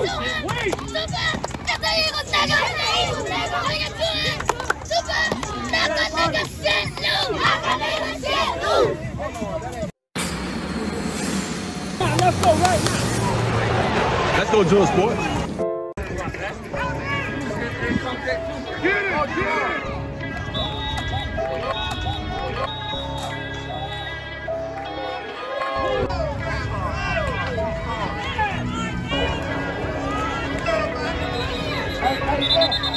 Let's go right now. Let's go, Jewel Sports. Get it! Get it! Out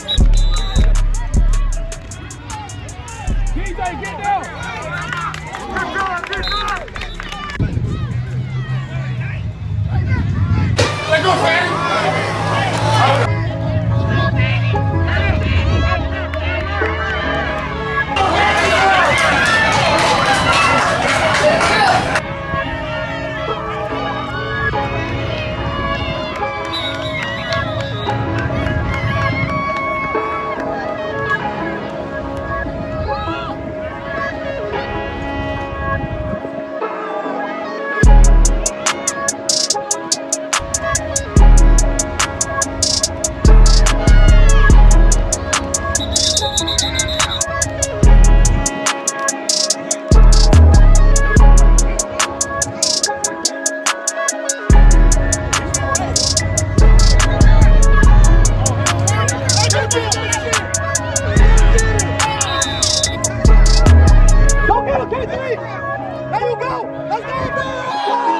DJ, There you go! Let's go!